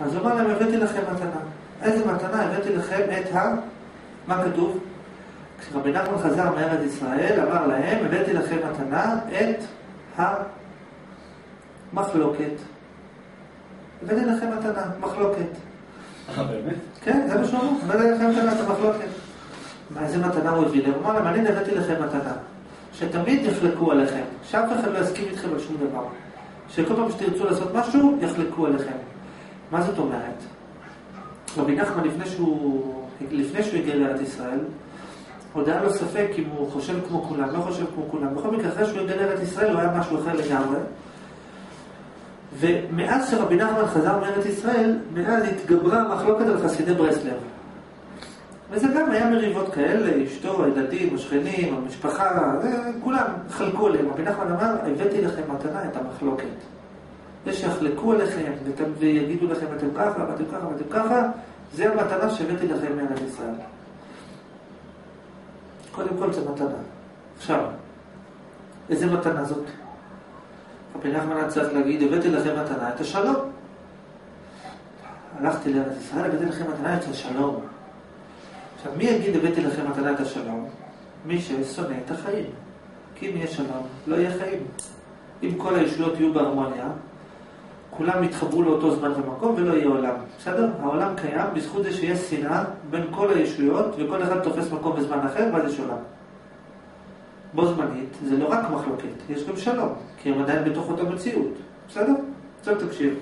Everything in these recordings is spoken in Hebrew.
אז הוא אמר להם, הבאתי לכם מתנה. איזה מתנה? הבאתי לכם את ה... מה כתוב? כשרבי נחמן חזר מארץ ישראל, אמר להם, הבאתי לכם מתנה את המחלוקת. הבאתי לכם מתנה, מחלוקת. אה, באמת? כן, זה מה שהוא אמר, הבאתי לכם מתנה, את המחלוקת. איזה מתנה הוא הביא להם? הוא אמר להם, אני הבאתי לכם מתנה. שתמיד יחלקו עליכם, שאף אחד לא יסכים איתכם על שום דבר. שכל פעם שתרצו לעשות משהו, יחלקו עליכם. מה זאת אומרת? רבי נחמן, לפני שהוא, לפני שהוא הגיע לארץ ישראל, עוד היה לו ספק אם הוא חושב כמו כולם, לא חושב כמו כולם. בכל מקרה, אחרי שהוא הגיע לארץ ישראל, הוא היה משהו אחר לגמרי. ומאז שרבי נחמן חזר מארץ ישראל, מאז התגברה המחלוקת על חסידי ברסלב. וזה גם היה מריבות כאלה, אשתו, הילדים, השכנים, המשפחה, כולם חלקו עליהם. רבי נחמן אמר, הבאתי לכם מתנה את המחלוקת. זה שיחלקו עליכם ואתם, ויגידו לכם אתם ככה ואתם ככה ואתם ככה, זה המתנה שהבאתי לכם מארץ ישראל. קודם כל זה מתנה. עכשיו, איזה מתנה זאת? רבי נחמן צריך להגיד, הבאתי לכם מתנה את השלום. הלכתי לארץ ישראל, הבאתי לכם מתנה את השלום. עכשיו, מי יגיד הבאתי לכם מתנה את השלום? מי ששונא את החיים. כי אם יהיה שלום, לא יהיה חיים. אם כל הישויות יהיו בהרמוניה, כולם יתחברו לאותו זמן ומקום ולא יהיה עולם. בסדר? העולם קיים בזכות זה שיש שנאה בין כל הישויות וכל אחד תופס מקום בזמן אחר ואז יש עולם. בו זמנית זה לא רק מחלוקת, יש גם שלום, כי הם עדיין בתוך אותה מציאות. בסדר? עכשיו תקשיב.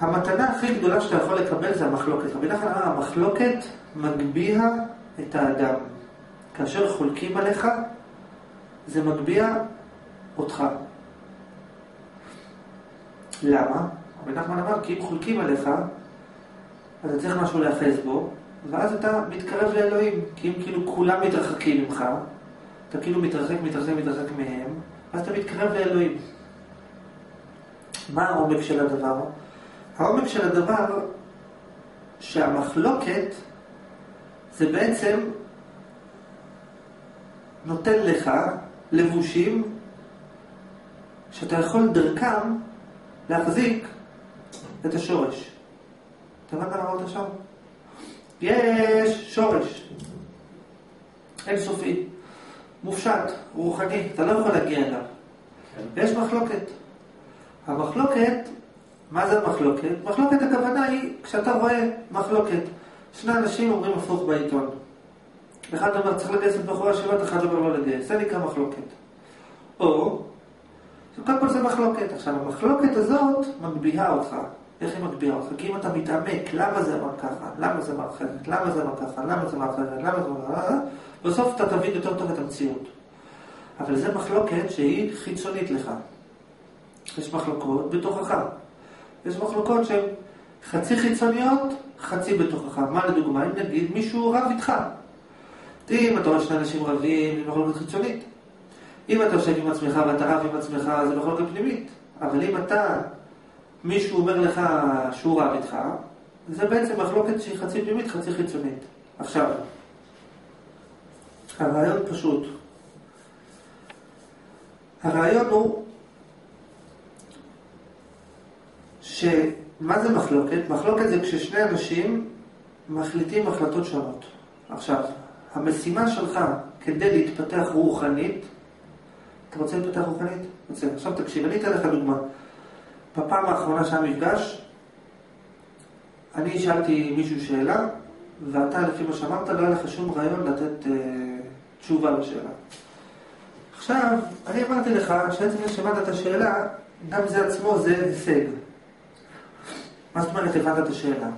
המתנה הכי גדולה שאתה יכול לקבל זה המחלוקת. רבי נחמן אמר, המחלוקת מגביה את האדם. כאשר חולקים עליך, זה מגביה אותך. למה? רבי נחמן אמר, כי אם חולקים עליך, אתה צריך משהו להיאחז בו, ואז אתה מתקרב לאלוהים. כי אם כאילו כולם מתרחקים ממך, אתה כאילו מתרחק, מתרחק, מתרחק מהם, אז אתה מתקרב לאלוהים. מה העומק של הדבר? העומק של הדבר שהמחלוקת זה בעצם נותן לך לבושים שאתה יכול דרכם להחזיק את השורש. אתה הבנת מה אמרת עכשיו? יש שורש אינסופי, מופשט, רוחני, אתה לא יכול להגיע אליו. כן. יש מחלוקת. המחלוקת, מה זה המחלוקת? מחלוקת הכוונה היא, כשאתה רואה מחלוקת, שני אנשים אומרים הפוך בעיתון. אחד אומר צריך לגייס את בחורי השבט, אחד אומר לא לגייס, זה נקרא מחלוקת. או, קודם כל זה מחלוקת. עכשיו, המחלוקת הזאת מגביהה אותך. איך היא מגביהה אותך? כי אם אתה מתעמק, למה זה אמר ככה, למה זה אמר אחרת, למה זה אמר ככה, למה זה אמר אחרת, למה זה אמר בסוף אתה תבין יותר טוב את המציאות. אבל זה מחלוקת שהיא חיצונית לך. יש מחלוקות בתוכך. יש מחלוקות שהן חצי חיצוניות, חצי בתוכך. מה לדוגמה? אם נגיד מישהו רב איתך. אם אתה רואה שני אנשים רבים, היא מחלוקת חיצונית. אם אתה יושב עם עצמך ואתה רב עם עצמך, זה מחלוקת פנימית. אבל אם אתה, מישהו אומר לך שהוא רב איתך, זה בעצם מחלוקת שהיא חצי פנימית, חצי חיצונית. עכשיו, הרעיון פשוט. הרעיון הוא שמה זה מחלוקת? מחלוקת זה כששני אנשים מחליטים החלטות שונות. עכשיו, המשימה שלך כדי להתפתח רוחנית, אתה רוצה להתפתח רוחנית? רוצה. עכשיו תקשיב, אני אתן לך דוגמה. בפעם האחרונה שהיה מפגש, אני שאלתי מישהו שאלה, ואתה, לפי מה שאמרת, לא היה לך שום רעיון לתת אה, תשובה לשאלה. עכשיו, אני אמרתי לך שעצם זה שהבנת את השאלה, גם זה עצמו זה הישג. מה זאת אומרת הבנת את השאלה?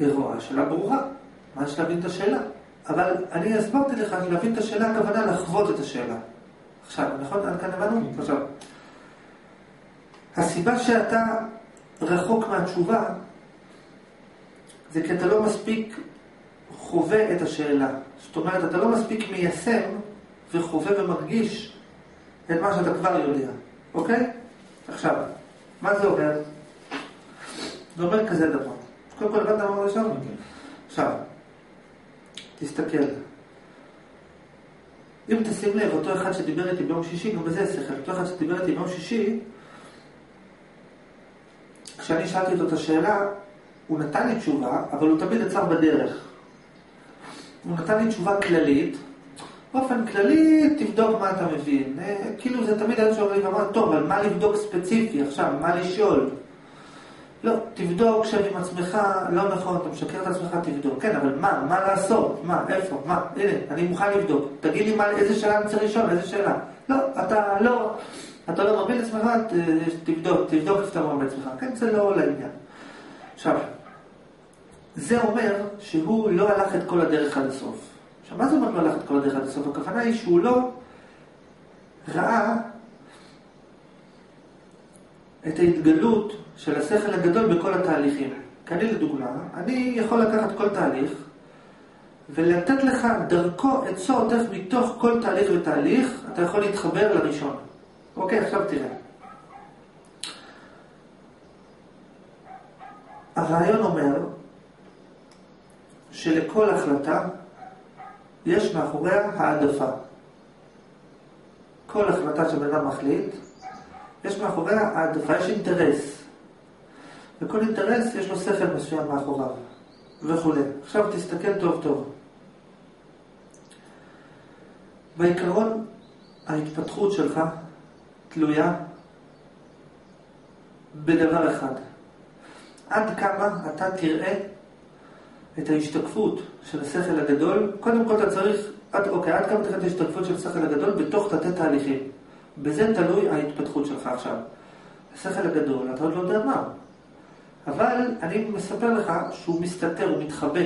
לכאורה, השאלה ברורה. מה יש להבין את השאלה? אבל אני הסברתי לך להבין את השאלה, הכוונה לחוות את השאלה. עכשיו, נכון? עד כאן הבנו? עכשיו, הסיבה שאתה רחוק מהתשובה זה כי אתה לא מספיק חווה את השאלה. זאת אומרת, אתה לא מספיק מיישם וחווה ומרגיש את מה שאתה כבר יודע, אוקיי? עכשיו, מה זה אומר? זה אומר כזה דבר. קודם כל, הבנת מה אמרת עכשיו? עכשיו, תסתכל. אם תשים לב, אותו אחד שדיבר איתי ביום שישי, גם בזה שכל. אותו אחד שדיבר איתי ביום שישי, כשאני שאלתי אותו את השאלה, הוא נתן לי תשובה, אבל הוא תמיד עצר בדרך. הוא נתן לי תשובה כללית, באופן כללי, תבדוק מה אתה מבין. אה, כאילו זה תמיד היה ואמר, טוב, אבל מה לבדוק ספציפי עכשיו? מה לשאול? לא, תבדוק שם עם עצמך, לא נכון, אתה משקר את עצמך, תבדוק. כן, אבל מה? מה לעשות? מה? איפה? מה? הנה, אני מוכן לבדוק. תגיד לי מה, איזה שאלה אני צריך לשאול, איזה שאלה. לא, אתה לא, אתה לא מבין לעצמך, תבדוק, תבדוק איפה אתה מבין לעצמך. כן, זה לא לעניין. עכשיו, זה אומר שהוא לא הלך את כל הדרך עד הסוף. עכשיו, מה זה אומר לא הלך את כל הדרך עד הסוף? הכוונה היא שהוא לא ראה את ההתגלות של השכל הגדול בכל התהליכים. כי אני לדוגמה, אני יכול לקחת כל תהליך ולתת לך דרכו עצות איך מתוך כל תהליך ותהליך אתה יכול להתחבר לראשון. אוקיי, עכשיו תראה. הרעיון אומר שלכל החלטה יש מאחוריה העדפה. כל החלטה שבן אדם מחליט, יש מאחוריה העדפה, יש אינטרס. וכל אינטרס יש לו שכל מסוים מאחוריו, וכולי. עכשיו תסתכל טוב טוב. בעיקרון, ההתפתחות שלך תלויה בדבר אחד. עד כמה אתה תראה את ההשתקפות של השכל הגדול, קודם כל אתה צריך, עד, אוקיי, עד כמה תראה את ההשתקפות של השכל הגדול בתוך תתי תהליכים. בזה תלוי ההתפתחות שלך עכשיו. השכל הגדול, אתה עוד לא יודע מה. אבל אני מספר לך שהוא מסתתר, הוא מתחבא.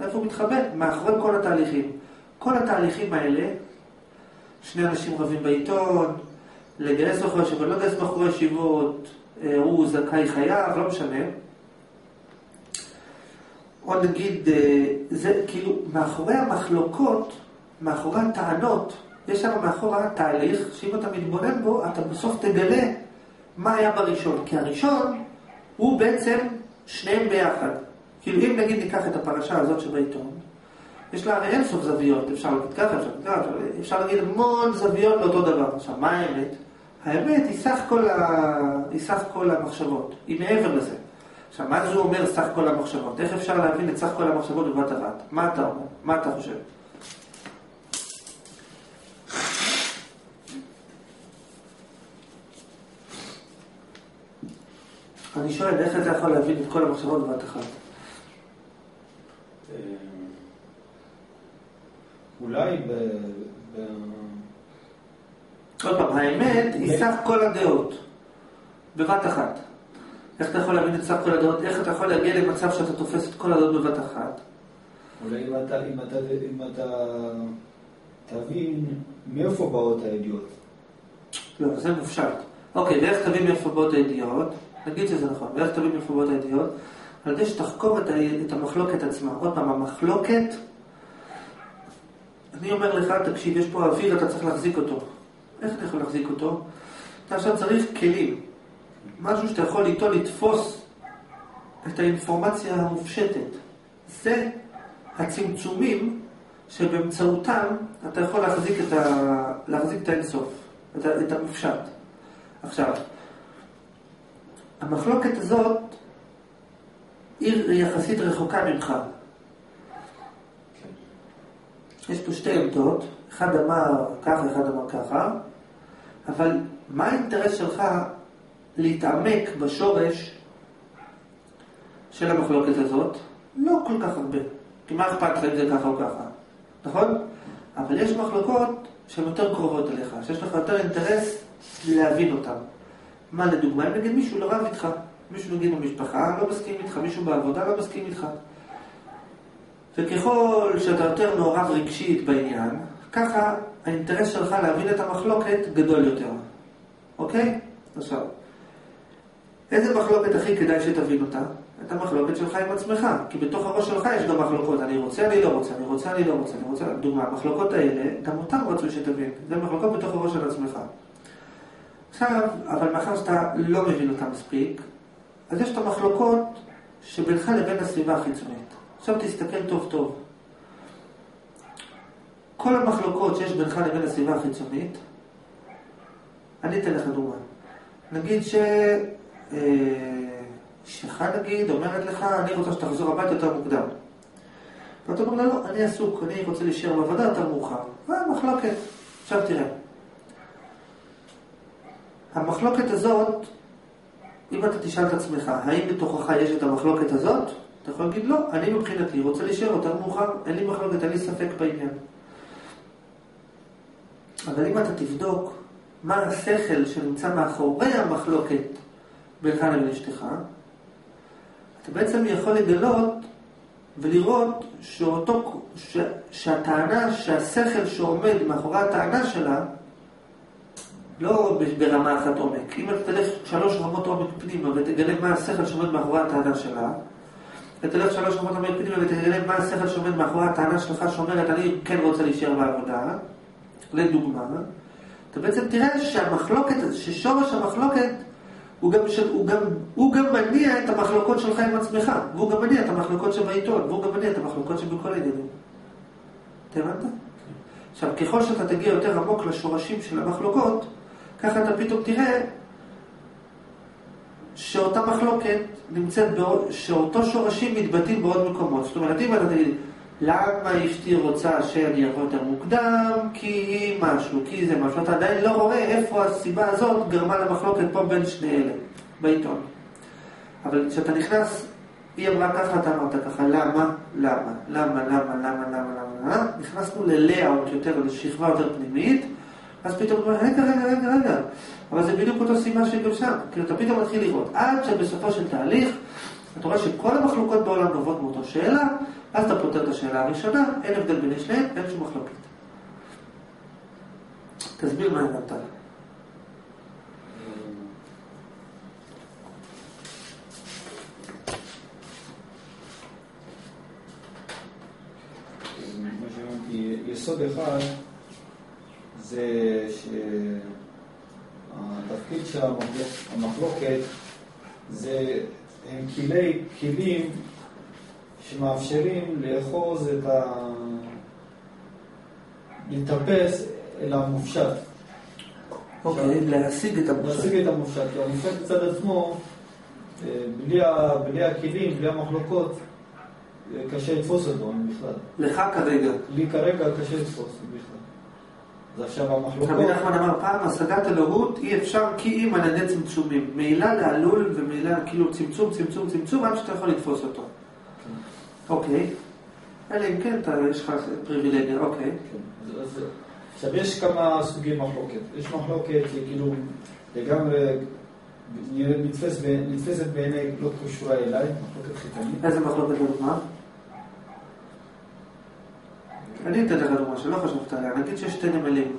איפה הוא מתחבא? מאחורי כל התהליכים. כל התהליכים האלה, שני אנשים רבים בעיתון, לגייס בחורי ישיבות, לא לגייס בחורי ישיבות, אה, הוא זכאי חייב, לא משנה. או נגיד, אה, זה כאילו, מאחורי המחלוקות, מאחורי הטענות, יש שם מאחורי התהליך, שאם אתה מתבונן בו, אתה בסוף תגלה מה היה בראשון. כי הראשון הוא בעצם שניהם ביחד. כאילו, אם נגיד ניקח את הפרשה הזאת שבעיתון, יש לה הרי אינסוף זוויות, אפשר להגיד ככה, אפשר להגיד ככה, אפשר להגיד המון זוויות לאותו דבר. עכשיו, מה האמת? האמת היא סך כל, ה... היא סך כל המחשבות, היא מעבר לזה. עכשיו, מה זה אומר סך כל המחשבות? איך אפשר להבין את סך כל המחשבות בבת אחת? מה אתה אומר? מה אתה חושב? אני שואל, איך אתה יכול להבין את כל המחשבות בבת אחת? אה, אולי ב... עוד פעם, האמת היא סך כל הדעות, בבת אחת. איך אתה יכול להבין את סך כל הדעות? איך אתה יכול להגיע למצב שאתה תופס את כל הדעות בבת אחת? אולי אם אתה, אם אתה, אם אתה תבין מאיפה באות הידיעות. לא, זה מופשט. אוקיי, ואיך תבין מאיפה באות הידיעות? נגיד שזה נכון. ואיך מאיפה באות הידיעות? על ידי שתחקור את. את המחלוקת עצמה. עוד פעם, המחלוקת, אני אומר לך, תקשיב, יש פה אוויר, אתה צריך להחזיק אותו. איך אתה יכול להחזיק אותו? אתה עכשיו צריך כלים. משהו שאתה יכול איתו לתפוס את האינפורמציה המופשטת. זה הצמצומים שבאמצעותם אתה יכול להחזיק את, ה... להחזיק את האינסוף, את, ה... את המופשט. עכשיו, המחלוקת הזאת היא יחסית רחוקה ממך. יש פה שתי עמדות, אחד אמר ככה, אחד אמר ככה, אבל מה האינטרס שלך להתעמק בשורש של המחלוקת הזאת? לא כל כך הרבה. כי מה אכפת לך אם זה ככה או ככה, נכון? אבל יש מחלוקות שהן יותר קרובות אליך, שיש לך יותר אינטרס להבין אותן. מה לדוגמה, אם נגיד מישהו לא רב איתך, מישהו נגיד במשפחה לא מסכים איתך, מישהו בעבודה לא מסכים איתך. וככל שאתה יותר מעורב רגשית בעניין, ככה האינטרס שלך להבין את המחלוקת גדול יותר. אוקיי? עכשיו, איזה מחלוקת הכי כדאי שתבין אותה? את המחלוקת שלך עם עצמך, כי בתוך הראש שלך יש גם מחלוקות, אני רוצה, אני לא רוצה, אני רוצה, אני לא רוצה, אני רוצה, דוגמה, המחלוקות האלה, גם אותן רצוי שתבין, זה מחלוקות בתוך הראש של עצמך. עכשיו, אבל מאחר שאתה לא מבין אותה מספיק, אז יש את המחלוקות שבינך לבין הסביבה החיצונית. עכשיו תסתכל טוב טוב. כל המחלוקות שיש בינך לבין הסביבה החיצונית, אני אתן לך דוגמה. נגיד ש... אה, אשתך נגיד אומרת לך, אני רוצה שתחזור הביתה יותר מוקדם. ואתה אומר לה, לא, אני עסוק, אני רוצה להישאר בעבודה יותר מאוחר. אה, מחלוקת. עכשיו תראה. המחלוקת הזאת, אם אתה תשאל את עצמך, האם בתוכך יש את המחלוקת הזאת? אתה יכול להגיד, לא, אני מבחינתי רוצה להישאר יותר מאוחר, אין לי מחלוקת, אין לי ספק בעניין. אבל אם אתה תבדוק מה השכל שנמצא מאחורי המחלוקת בינך לבין אשתך, אתה בעצם יכול לגלות ולראות שאותו, ש, שהטענה, שהשכל שעומד מאחורי הטענה שלה, לא ברמה אחת עומק. אם אתה תלך שלוש רמות עומק פנימה ותגלה מה השכל שעומד מאחורי הטענה שלה, ותלך שלוש רמות עומק פנימה ותגלה מה השכל שעומד מאחורי הטענה שלך שאומרת אני כן רוצה להישאר בעבודה, לדוגמה, אתה בעצם תראה שהמחלוקת, ששורש המחלוקת הוא גם, הוא, גם, הוא גם מניע את המחלוקות שלך עם עצמך, והוא גם מניע את המחלוקות שבעיתון, והוא גם מניע את המחלוקות שבכל העניינים. אתה הבנת? עכשיו, ככל שאתה תגיע יותר עמוק לשורשים של המחלוקות, ככה אתה פתאום תראה שאותה מחלוקת נמצאת, בעוד, שאותו שורשים מתבטאים בעוד מקומות. זאת אומרת, אם אתה תגיד, למה אשתי רוצה שאני אבוא יותר מוקדם? כי היא משהו, כי זה משהו. אתה עדיין לא רואה איפה הסיבה הזאת גרמה למחלוקת פה בין שני אלה, בעיתון. אבל כשאתה נכנס, היא אמרה ככה, אתה אמרת ככה, למה? למה? למה? למה? למה? למה? למה? נכנסנו ללאאוט יותר, לשכבה יותר פנימית, אז פתאום אתה אומר, רגע, רגע, רגע, רגע. אבל זה בדיוק אותו סיבה שגם שם. כאילו, אתה פתאום מתחיל לראות. עד שבסופו של תהליך, אתה רואה שכל המחלוקות בעולם נובעות מאותו שאלה, אז אתה פותר את השאלה הראשונה, אין הבדל בין שניהם, אין שום מחלוקת. תסביר מה הבנת. יסוד אחד זה שהתפקיד של המחלוקת זה הם כלי, כלים שמאפשרים לאחוז את ה... לטפס אל המופשט. אוקיי, להשיג את המופשט. להשיג את המופשט, כי המופשט מצד עצמו, אה, בלי, ה... בלי הכלים, בלי המחלוקות, אה, קשה לתפוס אותו בכלל. לך כרגע. לי כרגע קשה לתפוס בכלל. אז עכשיו המחלוקות... רבי נחמן אמר פעם, השגת אלוהות אי אפשר כי אם על ידי צמצומים. מעילה לעלול ומעילה כאילו צמצום, צמצום, צמצום, עד שאתה יכול לתפוס אותו. אוקיי. אלא אם כן, יש לך פריבילגיה, אוקיי. כן. עכשיו, יש כמה סוגי מחלוקת. יש מחלוקת כאילו לגמרי נתפסת בעיני לא קשורה אליי, מחלוקת חיתנית. איזה מחלוקת לדוגמה? אני אתן לך דוגמה שלא חשבת עליה, נגיד שיש שתי נמלים.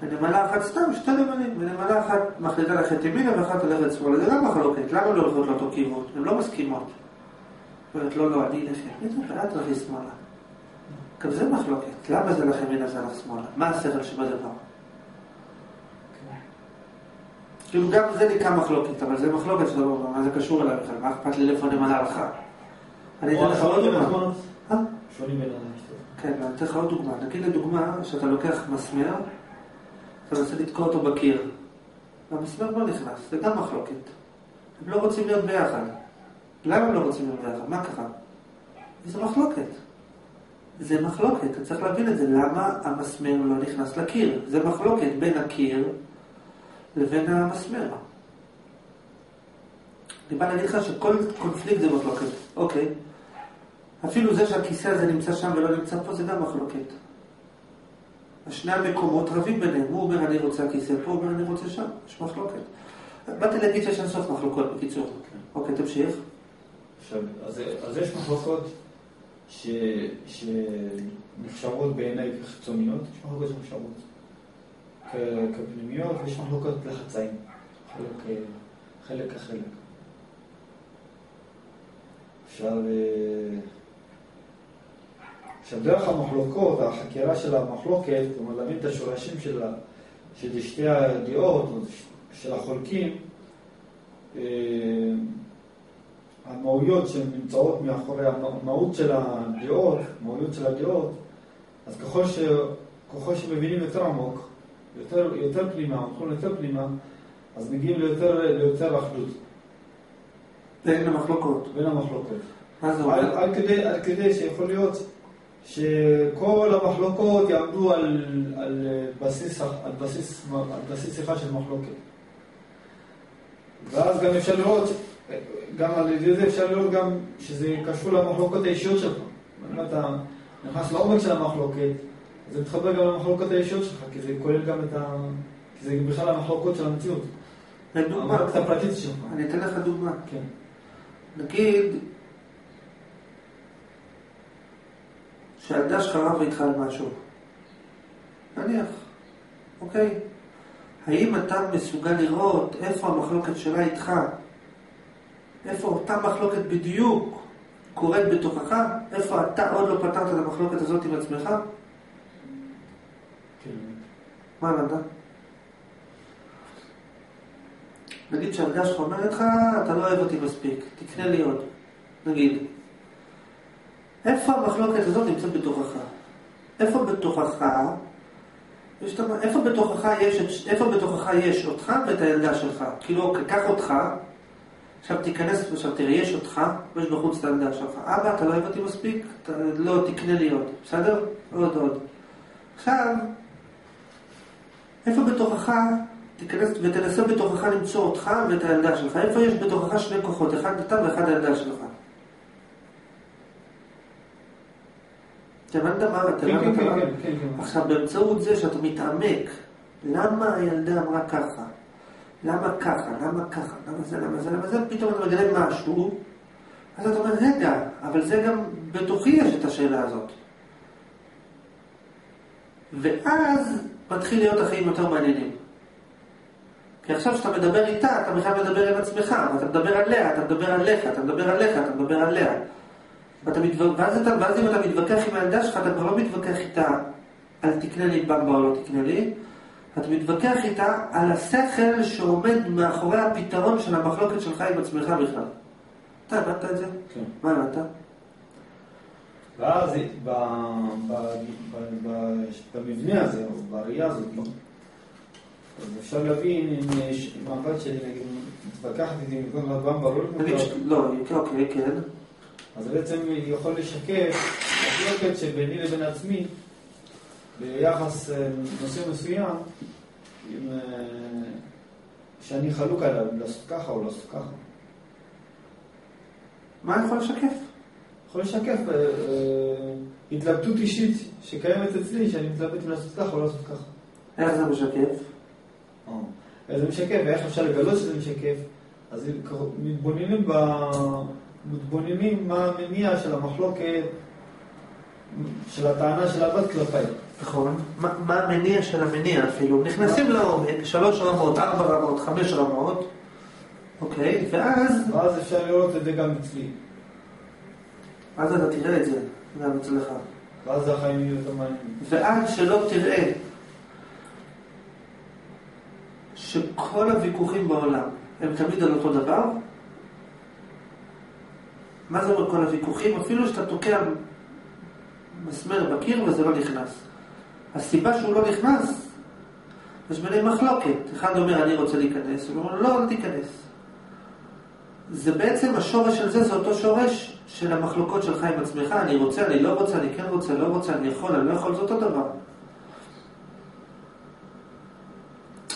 ונמלה אחת סתם, שתי נמלים, ונמלה אחת מחליטה ללכת ימינה ואחת ללכת שמאלה, זה גם מחלוקת, למה לא הולכות לאותו כיוון? הן לא מסכימות. אומרת, לא, לא, אני אלך ימינה ואת תלכי שמאלה. גם זה מחלוקת, למה זה לך ימינה זה לך שמאלה? מה השכל שבדבר? כאילו גם זה נקרא מחלוקת, אבל זה מחלוקת שלא, מה זה קשור אליי בכלל, מה אכפת לי לאיפה הנמלה הלכה? אני אתן לך עוד דוגמה. כן, אני אתן לך עוד דוגמה. נגיד לדוגמה שאתה לוקח מסמר, אתה מנסה לתקוע אותו בקיר. והמסמר לא נכנס, זה גם מחלוקת. הם לא רוצים להיות ביחד. למה הם לא רוצים להיות ביחד? מה קרה? זה מחלוקת. זה מחלוקת, אתה צריך להבין את זה. למה המסמר לא נכנס לקיר? זה מחלוקת בין הקיר לבין המסמר. אני בא להגיד לך שכל קונפליקט זה מחלוקת. אוקיי. אפילו זה שהכיסא הזה נמצא שם ולא נמצא פה, זה גם מחלוקת. שני המקומות רבים ביניהם, הוא אומר אני רוצה הכיסא פה, הוא אומר אני רוצה שם, יש מחלוקת. באתי להגיד שיש אינסוף מחלוקות, בקיצור. אוקיי, תמשיך. אז, אז יש מחלוקות שנחשבות בעיניי כחיצוניות, יש מחלוקות שנחשבות כפנימיות, ויש מחלוקות לחצאים, חלק, חלק החלק. עכשיו, אה, עכשיו, דרך המחלוקות, החקירה של המחלוקת, כלומר להבין את השורשים של, של שתי הדעות, של החולקים, אה, המהויות שנמצאות מאחורי המהות של הדעות, המהויות של הדעות, אז ככל, ש, ככל שמבינים יותר עמוק, יותר, יותר פנימה, הולכים יותר פנימה, אז מגיעים ליותר, ליותר אחדות. בין המחלוקות. בין המחלוקות. מה זה על, אומר? על כדי שיכול להיות שכל המחלוקות יעמדו על, על, בסיס, על, בסיס, על בסיס אחד של מחלוקת. ואז גם אפשר לראות, גם על ידי זה אפשר לראות גם שזה קשור למחלוקות האישיות שלך. אם אתה נכנס לעומק של המחלוקת, זה מתחבר גם למחלוקות האישיות שלך, כי זה כולל גם את ה... כי זה בכלל המחלוקות של המציאות. תן דוגמה. המחלוקת הפרטית שלך. אני אתן לך דוגמה. כן. נגיד שהילדה שלך רבה איתך על משהו. נניח, אוקיי? האם אתה מסוגל לראות איפה המחלוקת שלה איתך? איפה אותה מחלוקת בדיוק קורית בתוכך? איפה אתה עוד לא פתרת את המחלוקת הזאת עם עצמך? כן. מה למדת? נגיד שהילדה שלך אומרת לך, אתה לא אוהב אותי מספיק, תקנה לי עוד. נגיד. איפה המחלוקת הזאת נמצאת בתוכך? איפה בתוכך, איפה בתוכך יש, איפה בתוכך יש אותך ואת הילדה שלך? כאילו, קח אותך, עכשיו תיכנס, עכשיו תראה, יש אותך, ויש בחוץ את הילדה שלך. אבא, אתה לא אוהב אותי מספיק? אתה לא, תקנה לי עוד, בסדר? עוד עוד. עכשיו, איפה בתוכך, תיכנס ותנסה בתוכך למצוא אותך ואת הילדה שלך. איפה יש בתוכך שני כוחות, אחד אתה ואחד הילדה שלך. הבנת מה? אתה כן, כן, אתה- כן, כן, כן, כן. עכשיו, באמצעות זה שאתה מתעמק, למה הילדה אמרה ככה? למה ככה? למה ככה? למה זה? למה זה? למה זה? פתאום אתה מגלה משהו, אז אתה אומר, רגע, אבל זה גם בתוכי יש את השאלה הזאת. ואז מתחיל להיות החיים יותר מעניינים. כי עכשיו כשאתה מדבר איתה, אתה בכלל מדבר עם עצמך, ואתה מדבר עליה, אתה מדבר עליך, אתה מדבר עליך, אתה מדבר עליה. ואתה מתו... ואז, אתה... ואז אם אתה מתווכח עם הילדה שלך, אתה כבר לא מתווכח איתה על תקנה לי במבה או לא תקנה לי, אתה מתווכח איתה על השכל שעומד מאחורי הפתרון של המחלוקת שלך עם עצמך בכלל. אתה הבנת את זה? כן. מה הבנת? ואז במבנה הזה, או בראייה הזאת, אז אפשר להבין אם יש- שלי נגיד מתווכחת איתי במקום לא לקנות ש... לא, אוקיי, כן. אז בעצם יכול לשקף מחלוקת שביני לבין עצמי ביחס אה, נושא מסוים, עם, אה, שאני חלוק עליו, לעשות ככה או לעשות ככה. מה יכול לשקף? יכול לשקף אה, התלבטות אישית שקיימת אצלי, שאני מתלבט אם לעשות ככה או לעשות ככה. איך זה משקף? אז זה משקף, ואיך אפשר לגלות שזה משקף? אז מתבוננים, ב... מתבוננים מה המניע של המחלוקת, של הטענה של הבת כלפיי. נכון. מה, מה המניע של המניע אפילו? נכנסים לעומק, שלוש רמות, ארבע רמות, חמש רמות, אוקיי? ואז, ואז אפשר לראות את זה גם אצלי. אז אתה תראה את זה, גם אצלך. ואז החיים יהיו יותר מעניינים. ועד שלא תראה שכל הוויכוחים בעולם הם תמיד על אותו דבר, מה זה אומר כל הוויכוחים? אפילו שאתה תוקע מסמר בקיר וזה לא נכנס. הסיבה שהוא לא נכנס, יש ביניהם מחלוקת. אחד אומר אני רוצה להיכנס, הוא אומר לא, אל תיכנס. זה בעצם השורש של זה, זה אותו שורש של המחלוקות שלך עם עצמך, אני רוצה, אני לא רוצה, אני כן רוצה, לא רוצה, אני יכול, אני לא יכול, זה אותו דבר.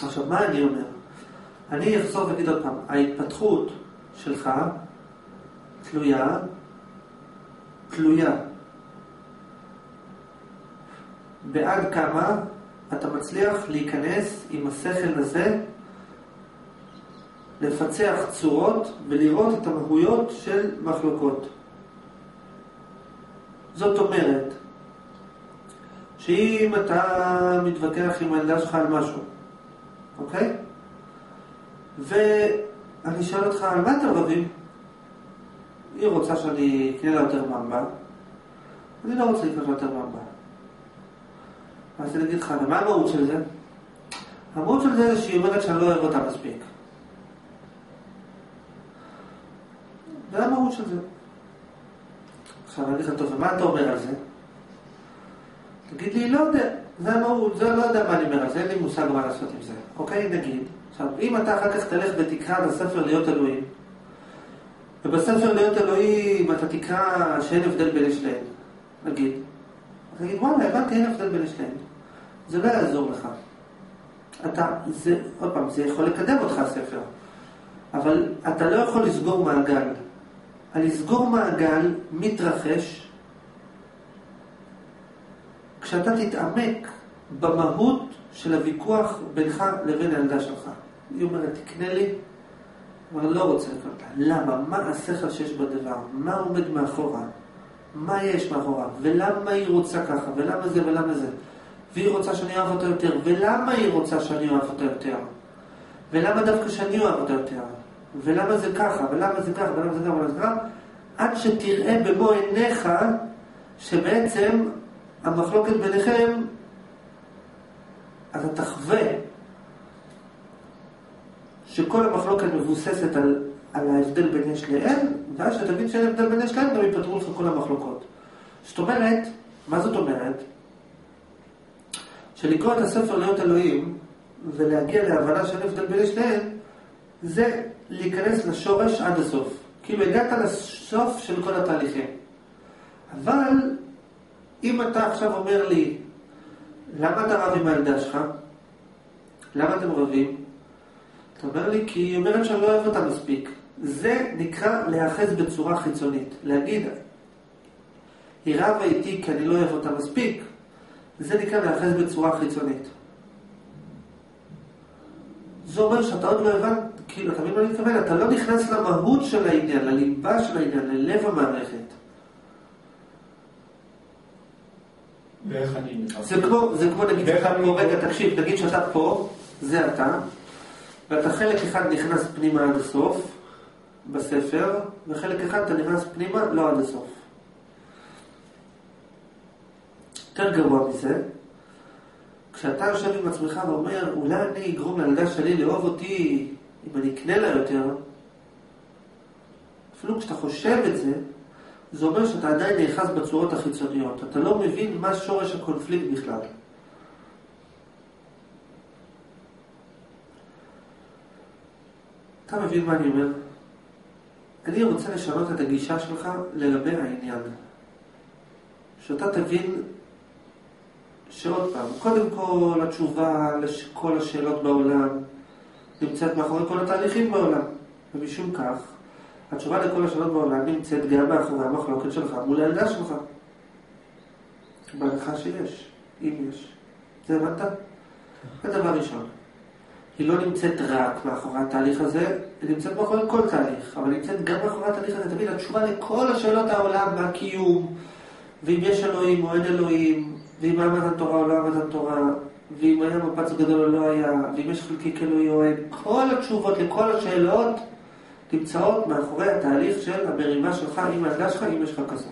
עכשיו, מה אני אומר? אני אחזור ואגיד עוד פעם, ההתפתחות שלך תלויה, תלויה בעד כמה אתה מצליח להיכנס עם השכל הזה, לפצח צורות ולראות את המהויות של מחלוקות. זאת אומרת, שאם אתה מתווכח עם הילדה שלך על משהו, אוקיי? ואני שואל אותך, על מה אתם רבים? היא רוצה שאני אקנה לה יותר במבה, אני לא רוצה לקנות לה יותר במבה. אז אני אגיד לך, ומה המהות של זה? המהות של זה זה שהיא אומרת שאני לא אוהב אותה מספיק. זה המהות של זה. עכשיו אני אגיד לך, טוב, ומה אתה אומר על זה? תגיד לי, לא יודע, זה המהות, זה לא יודע מה אני אומר על זה, אין לי מושג מה לעשות עם זה. אוקיי, נגיד. עכשיו, אם אתה אחר כך תלך ותקרא את הספר להיות אלוהים, ובספר להיות אלוהים אתה תקרא שאין הבדל בין השניהם, נגיד. אתה תגיד, וואלה, הבנתי, אין הבדל בין השניהם. זה לא יעזור לך. אתה, זה, עוד פעם, זה יכול לקדם אותך הספר, אבל אתה לא יכול לסגור מעגל. הלסגור מעגל מתרחש כשאתה תתעמק במהות של הוויכוח בינך לבין הילדה שלך. היא אומרת, תקנה לי, אבל לא רוצה לה. למה? מה השכל שיש בדבר? מה עומד מאחורה? מה יש מאחורה? ולמה היא רוצה ככה? ולמה זה ולמה זה? והיא רוצה שאני אוהב אותה יותר. ולמה היא רוצה שאני אוהב אותה יותר? ולמה דווקא שאני אוהב אותה יותר? ולמה זה ככה? ולמה זה ככה? ולמה זה ככה? ולמה זה ככה? עד שתראה במו עיניך שבעצם המחלוקת ביניכם, אתה תחווה שכל המחלוקת מבוססת על, על ההבדל בין יש לאל, ואז שתבין שאין הבדל בין יש לאל, גם יפתרו לך כל המחלוקות. זאת אומרת, מה זאת אומרת? שלקרוא את הספר להיות אלוהים ולהגיע להבנה שאין הבדל בין יש לאל, זה להיכנס לשורש עד הסוף. כאילו הגעת לסוף של כל התהליכים. אבל אם אתה עכשיו אומר לי, למה אתה רב עם הילדה שלך? למה אתם רבים? אתה אומר לי, כי היא אומרת שאני לא אוהב אותה מספיק. זה נקרא להיאחז בצורה חיצונית. להגיד, היא רבה איתי כי אני לא אוהב אותה מספיק, זה נקרא להיאחז בצורה חיצונית. זה אומר שאתה עוד לא הבנת, כאילו, אתה מבין מה אני מתכוון? אתה לא נכנס למהות של העניין, לליבה של העניין, ללב המערכת. ואיך אני? זה כמו, זה כמו נגיד, רגע, תקשיב, נגיד שאתה פה, זה אתה, ואתה חלק אחד נכנס פנימה עד הסוף, בספר, וחלק אחד אתה נכנס פנימה לא עד הסוף. יותר גרוע מזה, כשאתה יושב עם עצמך ואומר, אולי אני אגרום לילדה שלי לאהוב אותי אם אני אקנה לה יותר, אפילו כשאתה חושב את זה, זה אומר שאתה עדיין נאחז בצורות החיצוניות. אתה לא מבין מה שורש הקונפליקט בכלל. אתה מבין מה אני אומר? אני רוצה לשנות את הגישה שלך לגבי העניין. שאתה תבין שעוד פעם, קודם כל התשובה לכל השאלות בעולם נמצאת מאחורי כל התהליכים בעולם. ומשום כך, התשובה לכל השאלות בעולם נמצאת גם מאחורי המחלוקת שלך מול הילדה שלך. בהנחה שיש, אם יש. זה הבנת? זה דבר ראשון. היא לא נמצאת רק מאחורי התהליך הזה, היא נמצאת מאחורי כל תהליך, אבל היא נמצאת גם מאחורי התהליך הזה. תבין, התשובה לכל השאלות העולם והקיום, ואם יש אלוהים או אין אלוהים, ואם היה מתן תורה או לא היה מתן תורה, ואם היה מפץ גדול או לא היה, ואם יש חלקיק אלוהי או אין, כל התשובות לכל השאלות נמצאות מאחורי התהליך של המרימה שלך עם הילדה שלך, אם יש לך כזו.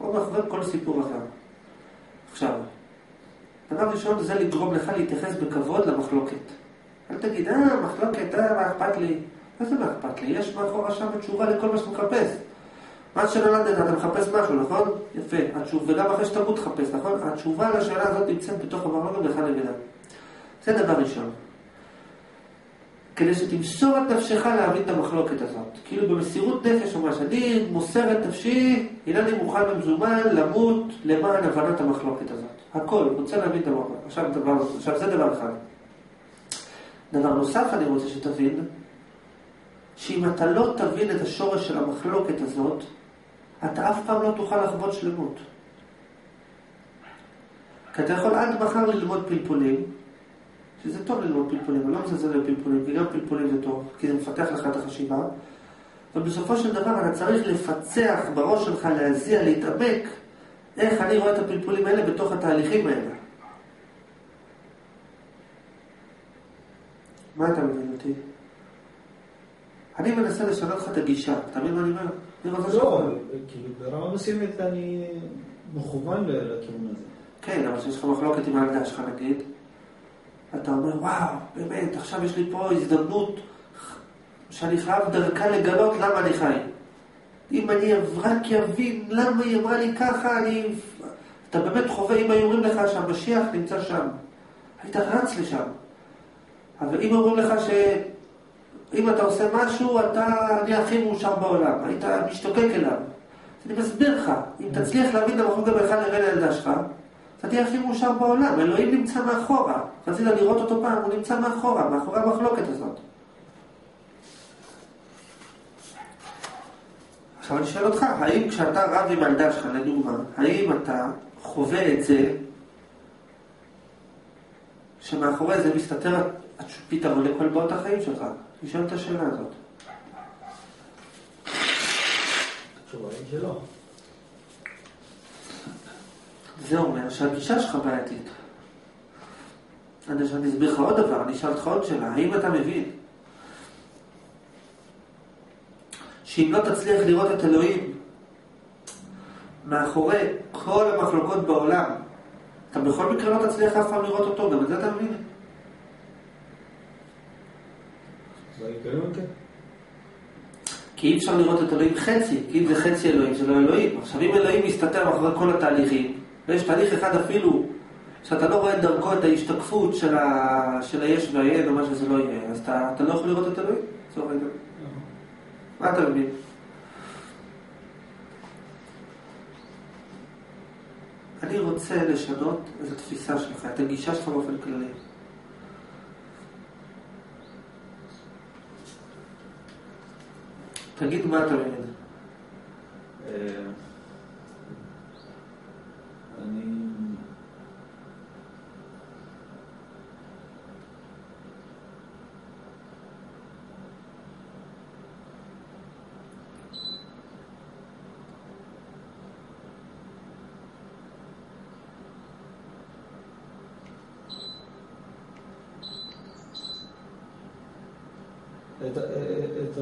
או מאחורי כל סיפור אחר. עכשיו, דבר ראשון זה לגרום לך להתייחס בכבוד למחלוקת. אל תגיד, אה, מחלוקת, אה, מה אכפת לי? מה זה מה אכפת לי? יש מאחורה שם תשובה לכל מה שאתה מחפש. מאז שנולדת אתה מחפש משהו, נכון? יפה. התשוב, וגם אחרי שתמות תחפש, נכון? התשובה לשאלה הזאת נמצאת בתוך המחלוקת בינך לבינה. זה דבר ראשון. כדי שתמסור את נפשך להבין את המחלוקת הזאת. כאילו במסירות נפש ממש, אני מוסר את נפשי, הנני מוכן ומזומן למות למען הבנת המחלוקת הזאת. הכל, רוצה להבין את המחלוקת. עכשיו, דבר, עכשיו זה דבר אחד. דבר נוסף אני רוצה שתבין, שאם אתה לא תבין את השורש של המחלוקת הזאת, אתה אף פעם לא תוכל לחוות שלמות. כי אתה יכול עד מחר ללמוד פלפולים, שזה טוב ללמוד פלפולים, אני לא מזלזל בפלפולים, כי גם פלפולים זה טוב, כי זה מפתח לך את החשיבה, אבל בסופו של דבר אתה צריך לפצח בראש שלך, להזיע, להתעמק, איך אני רואה את הפלפולים האלה בתוך התהליכים האלה. מה אתה מבין אותי? אני מנסה לשנות לך את הגישה, אתה מבין מה אני אומר? אני רוצה לא, כאילו ברמה מסוימת אני מכוון לכיוון הזה. כן, אבל כשיש לך מחלוקת עם הילדה שלך נגיד, אתה אומר, וואו, באמת, עכשיו יש לי פה הזדמנות שאני חייב דרכה לגלות למה אני חי. אם אני רק אבין למה היא אמרה לי ככה, אני... אתה באמת חווה, אם היו אומרים לך שהמשיח נמצא שם, היית רץ לשם. אבל אם אומרים לך אם אתה עושה משהו, אתה נהיה הכי מאושר בעולם, היית משתוקק אליו. אני מסביר לך, אם תצליח להבין את המחלוקת בינך לבין הילדה שלך, אתה תהיה הכי מאושר בעולם, אלוהים נמצא מאחורה. רצית לראות אותו פעם, הוא נמצא מאחורה, מאחורי המחלוקת הזאת. עכשיו אני שואל אותך, האם כשאתה רב עם הילדה שלך, לדוגמה, האם אתה חווה את זה שמאחורי זה מסתתר פתרון לכל בעיות החיים שלך? שואל את השאלה הזאת. התשובה היא שלא. זה אומר שהגישה שלך בעייתית. אני אסביר לך עוד דבר, אני אשאל אותך עוד שאלה, האם אתה מבין שאם לא תצליח לראות את אלוהים מאחורי כל המחלוקות בעולם, אתה בכל מקרה לא תצליח אף פעם לראות אותו, גם את זה אתה מבין? כן. כי אי אפשר לראות את אלוהים חצי, כי אם זה חצי אלוהים, זה לא אלוהים. עכשיו, אם אלוהים מסתתר מאחורי כל התהליכים, ויש תהליך אחד אפילו, שאתה לא רואה דרכו את ההשתקפות של, ה... של היש והיד, או מה שזה לא יהיה, אז אתה, אתה לא יכול לראות את אלוהים. לצורך העניין. מה אתה מבין? אני רוצה לשנות את התפיסה שלך, את הגישה שלך באופן כללי. תגיד מה אתה מבין. אה, אני... את, את,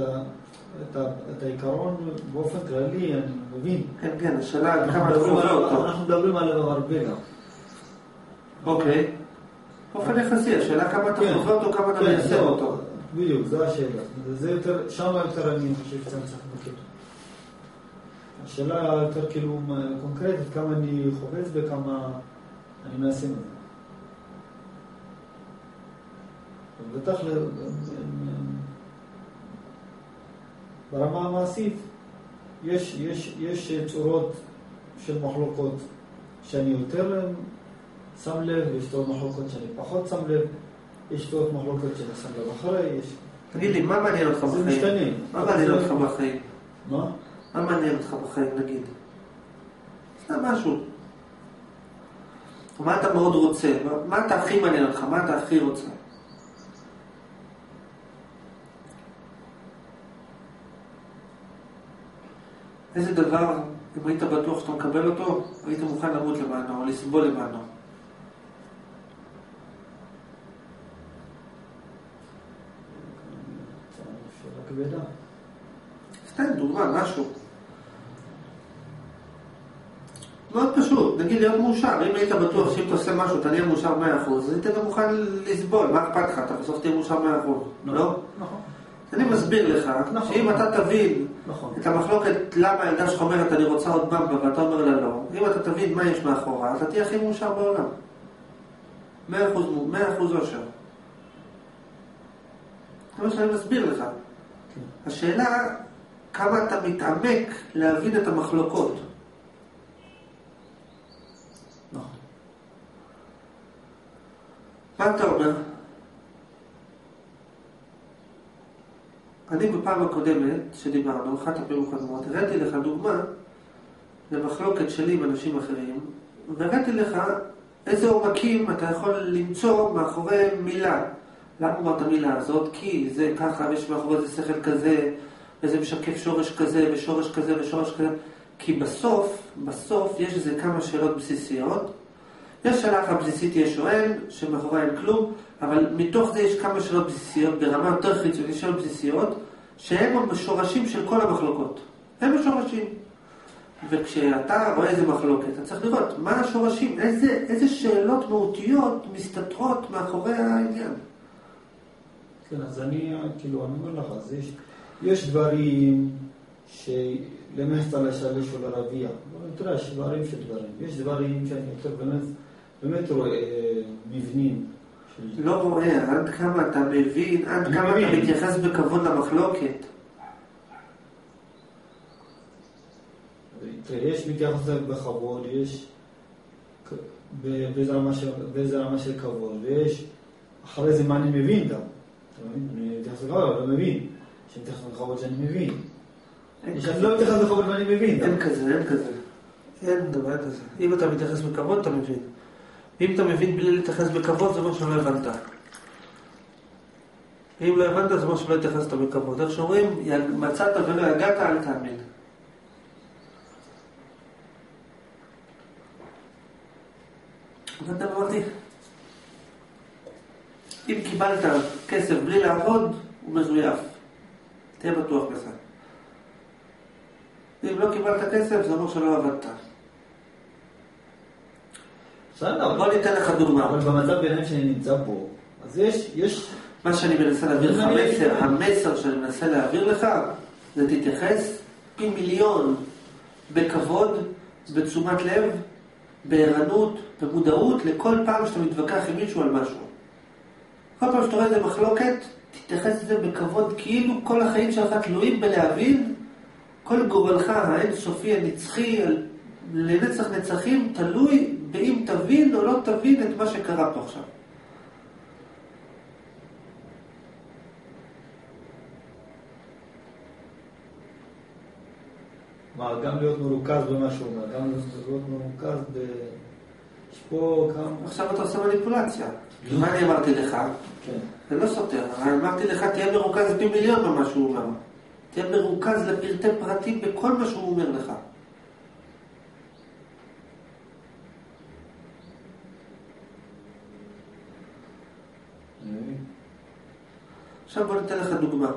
את, את העיקרון באופן כללי אני מבין. כן, כן, השאלה כמה חווה על- אותו. אנחנו מדברים עליו הרבה גם. אוקיי. באופן יחסי, השאלה כמה אתה כן. חווה אותו, כמה אתה כן, מיישם זהו, אותו. בדיוק, זו השאלה. זה יותר, שם יותר אני חושב שאתה צריך להתמקד. השאלה יותר כאילו קונקרטית, כמה אני חובץ וכמה אני מיישם את זה. בטח ל- ברמה המעשית יש, יש, יש צורות של מחלוקות שאני יותר שם לב, יש צורות מחלוקות שאני פחות שם לב, יש צורות מחלוקות שאני שם לב אחרי, יש... תגיד לי, מה מעניין אותך זה בחיים? משתנה. מה מעניין זה- אותך בחיים? מה? מה מעניין אותך בחיים, נגיד? סתם משהו. מה אתה מאוד רוצה? מה אתה הכי מעניין אותך? מה אתה הכי רוצה? איזה דבר, אם היית בטוח שאתה מקבל אותו, היית מוכן למות למענו, או לסבול למענו. כבדה. סתם דוגמה, משהו. מאוד פשוט, נגיד להיות מאושר, אם היית בטוח שאם אתה עושה משהו אתה נהיה מאושר 100% אז היית גם מוכן לסבול, מה אכפת לך, אתה בסוף תהיה מאושר 100%, לא? נכון. אני מסביר לך, נכון. שאם אתה תבין נכון. את המחלוקת למה הילדה שלך אומרת אני רוצה עוד במבה ואתה אומר לה לא, אם אתה תבין מה יש מאחורה, אתה תהיה הכי מאושר בעולם. 100% מו- 100% אושר. זה מה שאני מסביר לך. השאלה, כמה אתה מתעמק להבין את המחלוקות. נכון. מה אתה אומר? אני בפעם הקודמת שדיברנו, אחת הפעמים הקודמות, הראיתי לך דוגמה למחלוקת שלי עם אנשים אחרים, והראיתי לך איזה עומקים אתה יכול למצוא מאחורי מילה. למה אמרת המילה הזאת? כי זה ככה, ויש מאחורי זה שכל כזה, וזה משקף שורש כזה, ושורש כזה, ושורש כזה. כי בסוף, בסוף יש איזה כמה שאלות בסיסיות. יש שאלה אחת בסיסית יש או אין, שמאחוריה אין כלום, אבל מתוך זה יש כמה שאלות בסיסיות, ברמה יותר חיצונית, שאלות בסיסיות, שהן השורשים של כל המחלוקות. הם השורשים. וכשאתה רואה איזה מחלוקת, אתה צריך לראות מה השורשים, איזה, איזה שאלות מהותיות מסתתרות מאחורי העניין. כן, אז אני, כאילו, אני אומר לך, אז יש, יש דברים שלמעט על השלש או לרביע. אתה יודע, יש דברים של דברים. יש דברים שאני יותר באמת, באמת רואה אה, מבנים לא רואה עד כמה אתה מבין, עד אני כמה אתה. מתייחס בכבוד למחלוקת. יש מתייחס בכבוד, יש באיזה רמה של- כבוד, ויש אחרי זה מה אני מבין גם. אני מתייחס לכבוד, אבל לא מבין. שאני מתייחס בכבוד שאני מבין. כזה. לא מתייחס בכבוד ואני מבין. אין כזה, אין כזה. אין דבר כזה. אם אתה מתייחס בכבוד, אתה מבין. אם אתה מבין בלי להתייחס בכבוד, זה אומר שלא הבנת. אם לא הבנת, זה אומר שלא התייחסת בכבוד. איך שאומרים, "י- מצאת ולא יגעת, אל תאמין. הבנת אמרתי? אם קיבלת כסף בלי לעבוד, הוא מזויף. תהיה בטוח בזה. אם לא קיבלת כסף, זה אומר שלא עבדת. בסדר, בוא ניתן לך דוגמה. אבל במצב ביניים שאני נמצא פה, אז יש, יש, מה שאני מנסה להעביר לך, המסר, המסר שאני מנסה להעביר לך, זה תתייחס פי מיליון בכבוד, בתשומת לב, בערנות, במודעות, לכל פעם שאתה מתווכח עם מישהו על משהו. כל פעם שאתה רואה איזה מחלוקת, תתייחס לזה בכבוד, כאילו כל החיים שלך תלויים בלהבין כל גורלך האינסופי, הנצחי, לנצח נצחים, תלוי באם תבין או לא תבין את מה שקרה פה עכשיו. מה, גם להיות מרוכז במה שהוא אומר, גם להיות מרוכז ב... יש פה כמה... עכשיו אתה עושה מניפולציה. כי מה אני אמרתי לך? כן. זה לא סותר. אמרתי לך, תהיה מרוכז פי מיליון במה שהוא אומר. תהיה מרוכז לפרטי פרטים בכל מה שהוא אומר לך. אני מבין. עכשיו בוא ניתן לך דוגמה.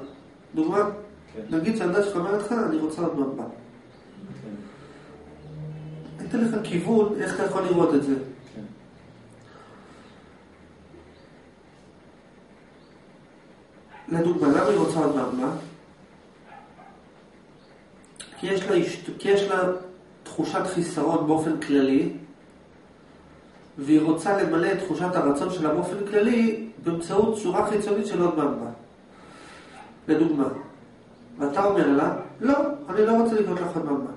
דוגמה, כן. נגיד שהילדה שלך אומרת לך, אני רוצה עוד. כן. אני אתן לך כיוון איך אתה יכול לראות את זה. כן. לדוגמה, למה היא רוצה עוד מבע? כי יש לה, כי יש לה תחושת חיסרון באופן כללי, והיא רוצה למלא את תחושת הרצון שלה באופן כללי באמצעות צורה חיצונית של עוד מבע. לדוגמה, ואתה אומר לה, לא, אני לא רוצה לקנות לך עוד מבע.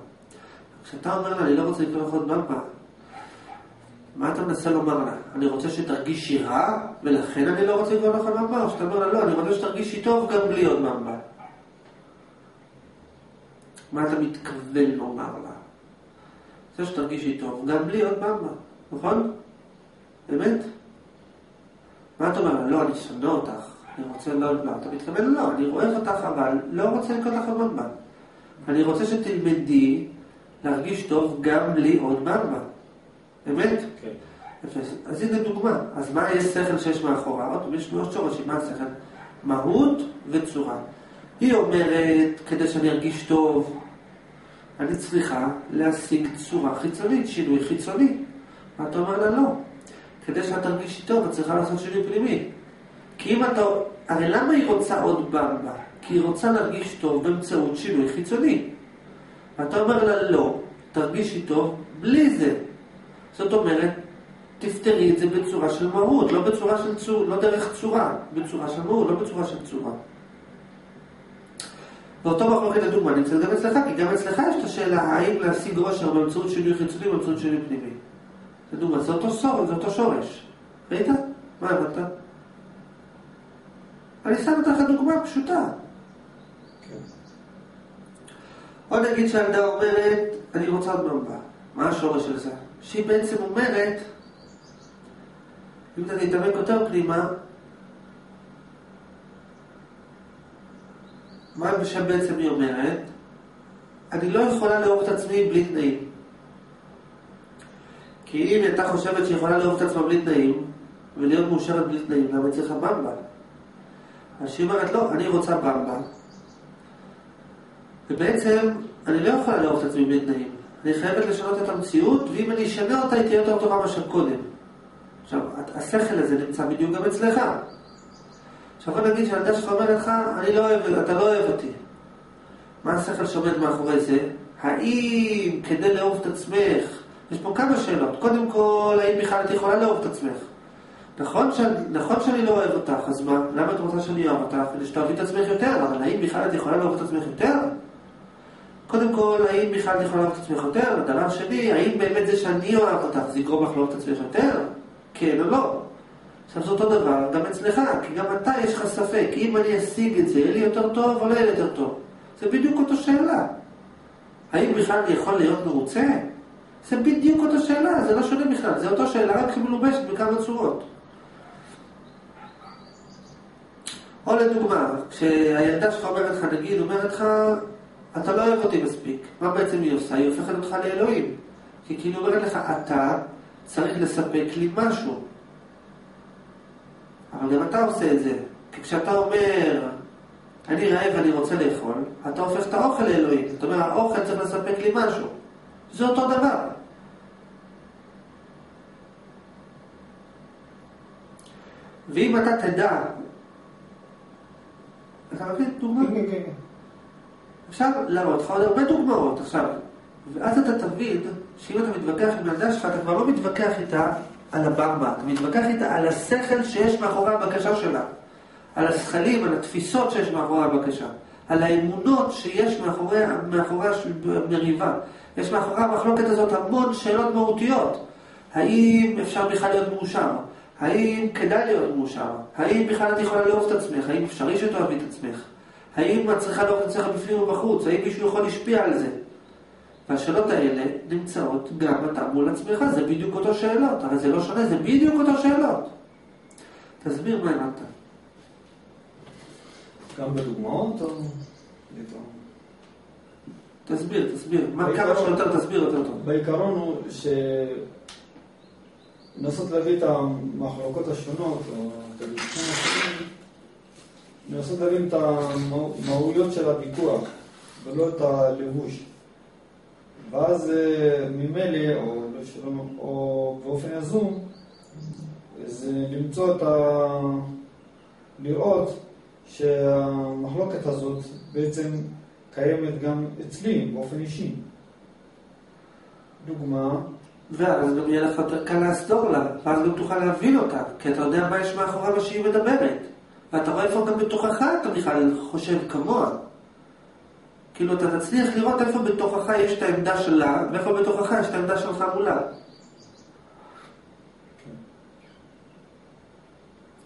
כשאתה אומר לה, אני לא רוצה לקנות לך עוד מבע, מה אתה מנסה לומר לה? אני רוצה שתרגישי רע, ולכן אני לא רוצה לקרוא לך מבע? או שאתה אומר לה, לא, אני רוצה שתרגישי טוב גם בלי עוד מבע. מה אתה מתכוון לומר לה? רוצה שתרגישי טוב גם בלי עוד מבע, נכון? באמת? מה אתה אומר לה? לא, אני שונא אותך. אני רוצה לא... לא, אתה מתכוון לא, אני אוהב אותך אבל לא רוצה לקרוא לך עוד מבע. אני רוצה שתלמדי להרגיש טוב גם בלי עוד מבע. באמת? כן. אז הנה דוגמה. אז מה יש שכל שיש מאחורה? עוד פעם, יש מאוד שורשים, מה השכל? מהות וצורה. היא אומרת, כדי שאני ארגיש טוב, אני צריכה להשיג צורה חיצונית, שינוי חיצוני. ואתה אומר לה לא. כדי שאת תרגישי טוב, את צריכה לעשות שינוי פנימי. כי אם אתה... הרי למה היא רוצה עוד במבה? כי היא רוצה להרגיש טוב באמצעות שינוי חיצוני. ואתה אומר לה לא, תרגישי טוב בלי זה. זאת אומרת, תפתרי את זה בצורה של מהות, לא בצורה של צורה, לא דרך צורה, בצורה של מהות, לא בצורה של צורה. ואותו מחלוקת לדוגמה נמצאת גם אצלך, כי גם אצלך יש את השאלה האם להשיג עושר באמצעות שינוי חיצוני או באמצעות שינוי פנימי. לדוגמה, זה אותו סור, זה אותו שורש. ראית? מה הבנת? אני שם אותך דוגמה פשוטה. כן. או נגיד שהילדה אומרת, אני רוצה עוד מבע. מה השורש של זה? שהיא בעצם אומרת, אם אתה תתעמק יותר פנימה, מה שבעצם היא אומרת? אני לא יכולה לאהוב את עצמי בלי תנאים. כי אם היא הייתה חושבת שהיא יכולה לאהוב את עצמה בלי תנאים, ולהיות מאושרת בלי תנאים, למה היא צריכה במבה? אז שהיא אומרת, לא, אני רוצה במבה. ובעצם, אני לא יכולה לאהוב את עצמי בלי תנאים. אני חייבת לשנות את המציאות, ואם אני אשנה אותה, היא תהיה יותר טובה מאשר קודם. עכשיו, השכל הזה נמצא בדיוק גם אצלך. עכשיו בוא נגיד שהילדה שלך אומרת לך, אני לא אוהב, אתה לא אוהב אותי. מה השכל שעומד מאחורי זה? האם כדי לאהוב את עצמך, יש פה כמה שאלות. קודם כל, האם בכלל את יכולה לאהוב את עצמך? נכון, ש... נכון שאני לא אוהב אותך, אז מה? למה את רוצה שאני אוהב אותך? כדי שתאהבי את עצמך יותר, אבל האם בכלל את יכולה לאהוב את עצמך יותר? קודם כל, האם בכלל את יכולה לאהוב את עצמך יותר? דבר שני, האם באמת זה שאני אוהב אותך, זה יגרום לך לאהוב את עצמך יותר? כן או לא? עכשיו זה אותו דבר גם אצלך, כי גם אתה יש לך ספק, אם אני אשיג את זה, יהיה לי יותר טוב או לא יהיה יותר טוב? זה בדיוק אותו שאלה. האם בכלל אני יכול להיות מרוצה? זה בדיוק אותה שאלה, זה לא שונה בכלל, זה אותו שאלה רק מלובשת בכמה צורות. או לדוגמה, כשהילדה שלך אומרת לך, נגיד, אומרת לך, אתה לא אוהב אותי מספיק, מה בעצם היא עושה? היא הופכת אותך לאלוהים. כי כאילו אומרת לך, אתה צריך לספק לי משהו. אבל גם אתה עושה את זה. כי כשאתה אומר, אני רעב ואני רוצה לאכול, אתה הופך את האוכל לאלוהים. זאת אומרת, האוכל צריך לספק לי משהו. זה אותו דבר. ואם אתה תדע, אתה מבין דוגמא? כן, כן, כן. אפשר להראות לך עוד הרבה דוגמאות עכשיו, ואז אתה תבין שאם אתה מתווכח עם ילדה שלך, אתה כבר לא מתווכח איתה על הבמבה, אתה מתווכח איתה על השכל שיש מאחורי הבקשה שלה, על השכלים, על התפיסות שיש מאחורי הבקשה, על האמונות שיש מאחורי, מאחורי המריבה. יש מאחורי המחלוקת הזאת המון שאלות מהותיות. האם אפשר בכלל להיות מאושר? האם כדאי להיות מאושר? האם בכלל את יכולה לאהוב את עצמך? האם אפשרי שתאהבי את עצמך? האם את צריכה לאהוב את עצמך בפנים ובחוץ? האם מישהו יכול להשפיע על זה? והשאלות האלה נמצאות גם אתה מול עצמך, זה בדיוק אותו שאלות, הרי זה לא שונה, זה בדיוק אותו שאלות. תסביר מה הבנת. גם בדוגמאות או... תסביר, תסביר. מה כמה שיותר תסביר יותר טוב. בעיקרון הוא ש... לנסות להביא את המחלוקות השונות, או את הדיווחים השונים, לנסות להבין את המהויות של הוויכוח, ולא את הלבוש. ואז אה, ממילא, או, לא או באופן יזום, זה למצוא את ה... לראות שהמחלוקת הזאת בעצם קיימת גם אצלי, באופן אישי. דוגמה, ואז גם יהיה לך יותר קל להסדור לה, ואז גם תוכל להבין אותה, כי אתה יודע מה יש מאחורי מה שהיא מדברת. ואתה רואה איפה גם בתוכך אתה בכלל חושב כמוה. כאילו אתה תצליח לראות איפה בתוכך יש את העמדה שלה, ואיפה בתוכך יש את העמדה שלך מולה.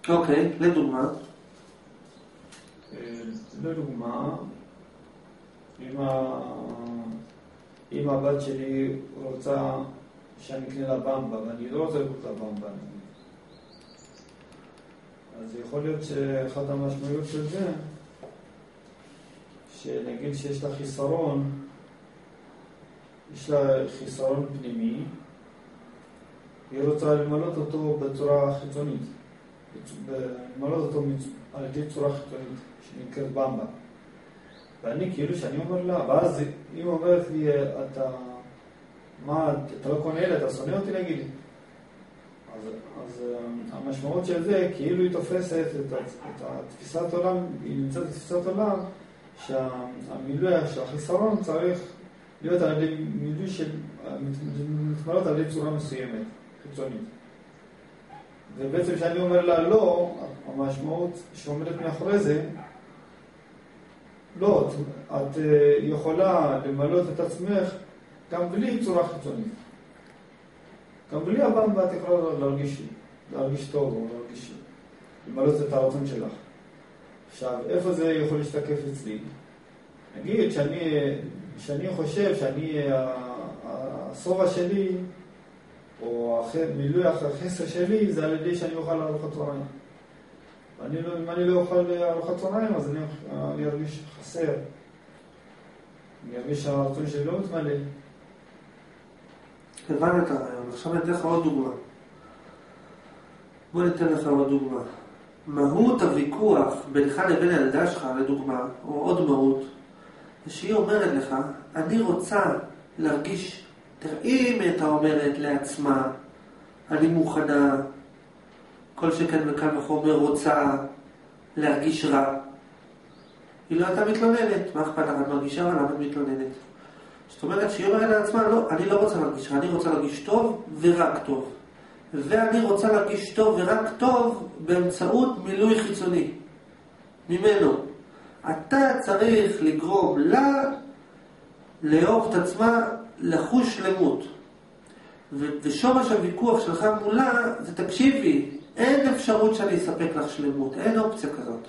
אוקיי, לדוגמה. אה, לדוגמה, אם הבת שלי רוצה שאני אקנה לה במבה, ואני לא לקנות לה במבה, אז יכול להיות שאחת המשמעויות של זה, שנגיד שיש לה חיסרון, יש לה חיסרון פנימי, היא רוצה למלא אותו בצורה חיצונית, למלא אותו על ידי צורה חיצונית, שנקראת במבה. ואני כאילו, שאני אומר לה, ואז היא אומרת לי, אתה... מה, אתה לא קונה ילד, אתה שונא אותי נגיד? אז, אז אה, המשמעות של זה, כאילו היא תופסת את, את התפיסת עולם, היא נמצאת בתפיסת עולם שהמילוי של החיסרון צריך להיות על ידי מילוי של, מתמלות על ידי צורה מסוימת, חיצונית. ובעצם כשאני אומר לה לא, המשמעות שעומדת מאחורי זה, לא, את אה, יכולה למלות את עצמך גם בלי צורה חיצונית. גם בלי הבמבה את יכולה להרגיש, להרגיש טוב או להרגיש, למלא את הרצון שלך. עכשיו, איפה זה יכול להשתקף אצלי? נגיד שאני, שאני חושב שאני, השובע שלי, או מילוי החסר שלי, זה על ידי שאני אוכל ארוחת צהריים. ואני לא, אם אני לא אוכל ארוחת צהריים, אז אני, אני ארגיש חסר. אני ארגיש שהרצון שלי לא מתמלא. הבנת את הרעיון, עכשיו אני אתן לך עוד דוגמה. בוא ניתן לך עוד דוגמה. מהות הוויכוח בינך לבין הילדה שלך, לדוגמה, או עוד מהות, זה שהיא אומרת לך, אני רוצה להרגיש, תראה, אם הייתה אומרת לעצמה, אני מוכנה, כל שכן וקל וחומר רוצה להרגיש רע, היא לא הייתה מתלוננת, מה אכפת לך, את מרגישה רע, למה את מתלוננת? זאת אומרת שהיא אומרת לעצמה, לא, אני לא רוצה להרגיש רע, אני רוצה להרגיש טוב ורק טוב. ואני רוצה להרגיש טוב ורק טוב באמצעות מילוי חיצוני ממנו. אתה צריך לגרום לה לאהוב את עצמה, לחוש שלמות. ושורש הוויכוח שלך מולה זה תקשיבי, אין אפשרות שאני אספק לך שלמות, אין אופציה כזאת.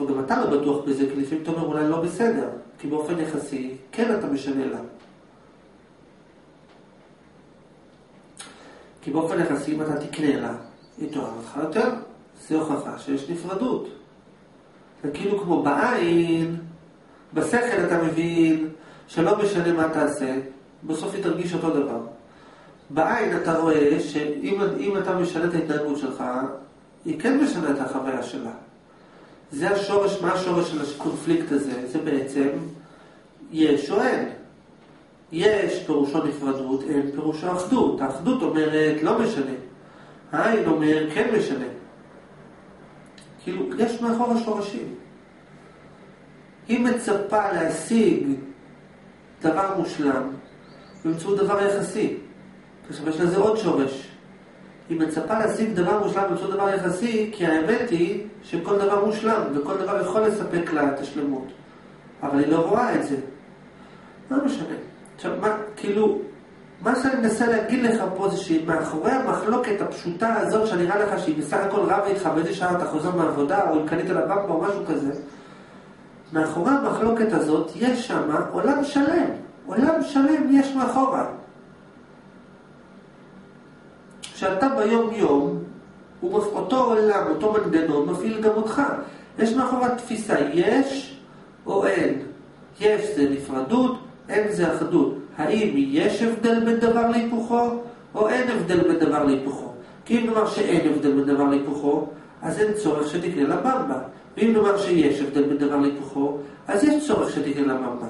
וגם אתה לא בטוח בזה, כי לפעמים אתה אומר אולי לא בסדר, כי באופן יחסי, כן אתה משנה לה. כי באופן יחסי, אם אתה תקנה לה, היא תאהב אותך יותר. זה הוכחה שיש נפרדות. זה כאילו כמו בעין, בשכל אתה מבין שלא משנה מה תעשה, בסוף היא תרגיש אותו דבר. בעין אתה רואה שאם אתה משנה את ההתנהגות שלך, היא כן משנה את החוויה שלה. זה השורש, מה השורש של הקונפליקט הזה? זה בעצם יש או אין. יש פירושו נפרדות, אין פירושו אחדות. האחדות אומרת לא משנה. העין אומר כן משנה. כאילו, יש מאחור השורשים. היא מצפה להשיג דבר מושלם באמצעות דבר יחסי. עכשיו יש לזה עוד שורש. היא מצפה להשיג דבר מושלם באמצעות דבר יחסי, כי האמת היא שכל דבר מושלם, וכל דבר יכול לספק לה את השלמות. אבל היא לא רואה את זה. לא משנה. עכשיו, מה, כאילו, מה שאני מנסה להגיד לך פה זה שמאחורי המחלוקת הפשוטה הזאת, שנראה לך שהיא בסך הכל רבה איתך באיזה שעה אתה חוזר מהעבודה, או אם קנית לבמבה או משהו כזה, מאחורי המחלוקת הזאת יש שם עולם שלם. עולם שלם יש מאחורה. שאתה ביום יום, אותו עולם, אותו מנגנון, מפעיל גם אותך. יש מאחורי תפיסה, יש או אין. יש זה נפרדות, אין זה אחדות. האם יש הבדל בין דבר להיפוכו, או אין הבדל בין דבר להיפוכו? כי אם נאמר שאין הבדל בין דבר להיפוכו, אז אין צורך שתקנה לבמבה. ואם נאמר שיש הבדל בין דבר להיפוכו, אז יש צורך שתקנה לבמבה.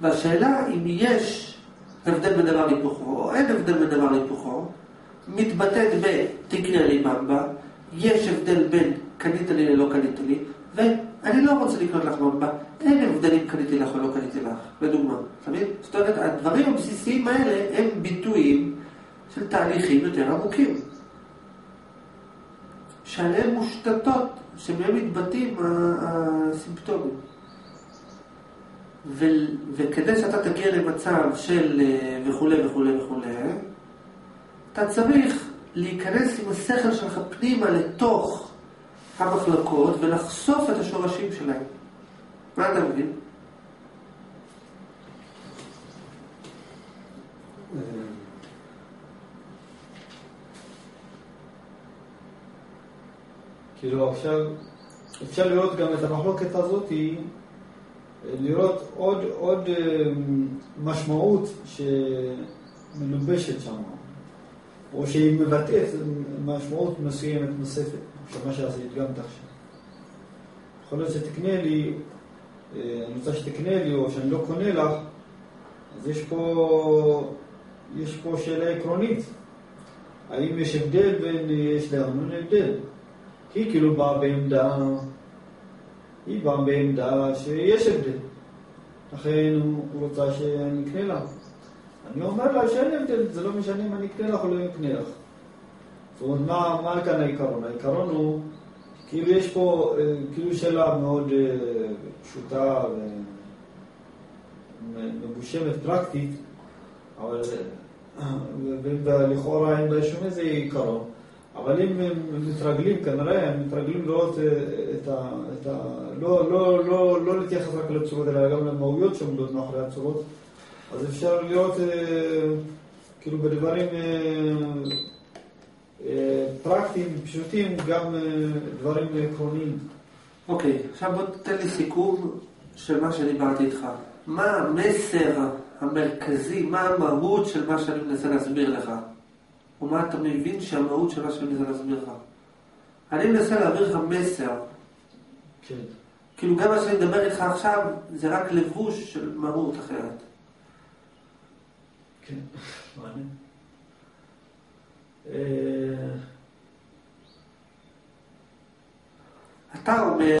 והשאלה אם יש הבדל בין דבר להיפוכו, או אין הבדל בין דבר להיפוכו, מתבטאת ב"תקנה לי במבה", יש הבדל בין קנית לי ללא קנית לי, ואני לא רוצה לקנות לך במבה, אין הבדל אם קניתי לך או לא קניתי לך, לדוגמה. מבין? זאת אומרת, הדברים הבסיסיים האלה הם ביטויים של תהליכים יותר עמוקים, שעליהם מושתתות, שמהם מתבטאים הסימפטומים. ו, וכדי שאתה תגיע למצב של אה, וכולי וכולי וכולי, אתה צריך להיכנס עם השכל שלך פנימה לתוך המחלקות ולחשוף את השורשים שלהם. מה אתה מבין? כאילו עכשיו אפשר לראות גם את המחלוקת הזאת, לראות עוד, עוד אה, משמעות שמלובשת שם, או שהיא מבטאת משמעות מסוימת נוספת, של מה שעשית גם עכשיו. יכול להיות שתקנה לי, אה, אני רוצה שתקנה לי, או שאני לא קונה לך, אז יש פה, יש פה שאלה עקרונית. האם יש הבדל בין, יש לארנון הבדל? היא כאילו באה בעמדה, היא באה בעמדה שיש הבדל. לכן הוא רוצה שאני אקנה לה. אני אומר לה שאין הבדל, זה לא משנה אם אני אקנה לך או לא אקנה לך. זאת אומרת, מה, מה כאן העיקרון? העיקרון הוא, כאילו יש פה, אה, כאילו שאלה מאוד אה, פשוטה ומבושמת פרקטית, אבל ולכאורה אין בה שום איזה עיקרון. אבל אם הם מתרגלים, כנראה הם מתרגלים לראות אה, את ה... את ה לא, לא, לא, לא להתייחס רק לצורות, אלא גם למהויות שעומדות מאחורי הצורות, אז אפשר לראות כאילו בדברים פרקטיים, פשוטים, גם דברים עקרוניים. אוקיי, okay, עכשיו בוא תתן לי סיכום של מה שדיברתי איתך. מה המסר המרכזי, מה המהות של מה שאני מנסה להסביר לך? ומה אתה מבין שהמהות של מה שאני מנסה להסביר לך? אני מנסה להעביר לך מסר. כן. כאילו גם מה שאני מדבר איתך עכשיו זה רק לבוש של מהות אחרת. כן, מעניין. אתה אומר